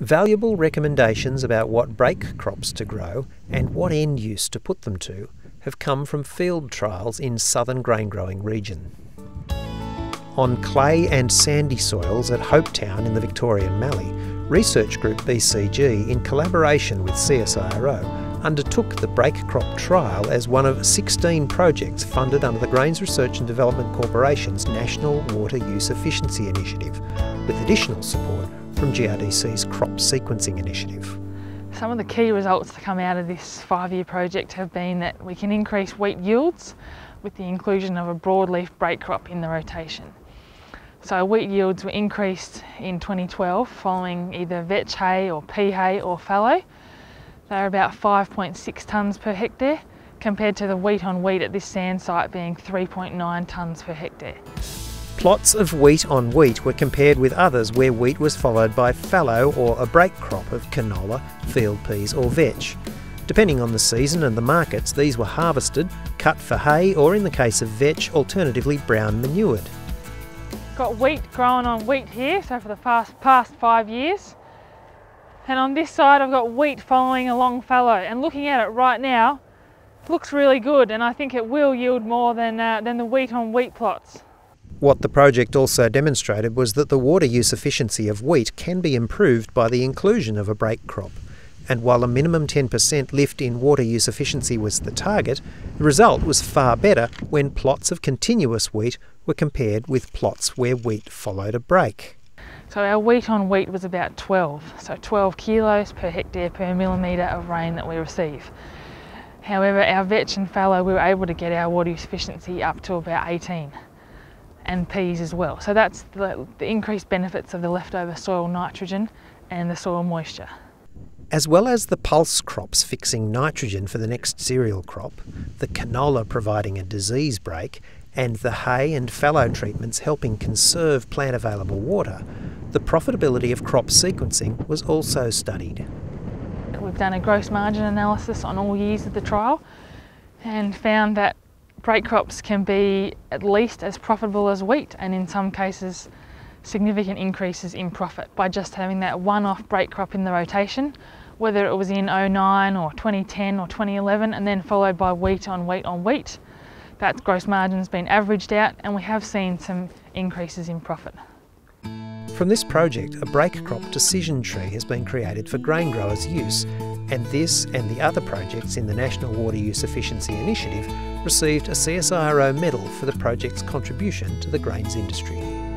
Valuable recommendations about what break crops to grow and what end use to put them to have come from field trials in southern grain growing region. On clay and sandy soils at Hopetoun in the Victorian Mallee, research group BCG, in collaboration with CSIRO, undertook the break crop trial as one of 16 projects funded under the Grains Research and Development Corporation's National Water Use Efficiency Initiative, with additional support from GRDC's Crop Sequencing Initiative. Some of the key results to come out of this five-year project have been that we can increase wheat yields with the inclusion of a broadleaf break crop in the rotation. So wheat yields were increased in 2012 following either vetch hay or pea hay or fallow they're about 5.6 tonnes per hectare compared to the wheat on wheat at this sand site being 3.9 tonnes per hectare. Plots of wheat on wheat were compared with others where wheat was followed by fallow or a break crop of canola, field peas or vetch. Depending on the season and the markets, these were harvested, cut for hay or in the case of vetch, alternatively brown manured. Got wheat growing on wheat here, so for the past, past five years. And on this side I've got wheat following along fallow and looking at it right now looks really good and I think it will yield more than, uh, than the wheat on wheat plots. What the project also demonstrated was that the water use efficiency of wheat can be improved by the inclusion of a break crop. And while a minimum 10% lift in water use efficiency was the target, the result was far better when plots of continuous wheat were compared with plots where wheat followed a break. So our wheat on wheat was about 12, so 12 kilos per hectare per millimetre of rain that we receive. However, our vetch and fallow, we were able to get our water use efficiency up to about 18 and peas as well. So that's the, the increased benefits of the leftover soil nitrogen and the soil moisture. As well as the pulse crops fixing nitrogen for the next cereal crop, the canola providing a disease break, and the hay and fallow treatments helping conserve plant available water, the profitability of crop sequencing was also studied. We've done a gross margin analysis on all years of the trial and found that break crops can be at least as profitable as wheat and in some cases significant increases in profit by just having that one-off break crop in the rotation whether it was in 09 or 2010 or 2011 and then followed by wheat on wheat on wheat that gross margin's been averaged out and we have seen some increases in profit. From this project, a break crop decision tree has been created for grain growers' use, and this and the other projects in the National Water Use Efficiency Initiative received a CSIRO medal for the project's contribution to the grains industry.